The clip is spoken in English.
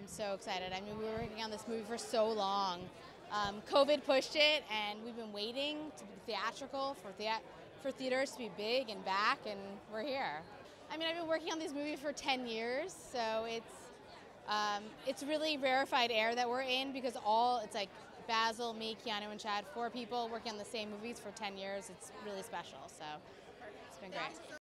I'm so excited. I mean, we were working on this movie for so long. Um, COVID pushed it, and we've been waiting to be theatrical for thea- for theaters to be big and back, and we're here. I mean, I've been working on this movie for 10 years, so it's um, it's really rarefied air that we're in because all it's like Basil, me, Keanu, and Chad, four people working on the same movies for 10 years. It's really special. So it's been great.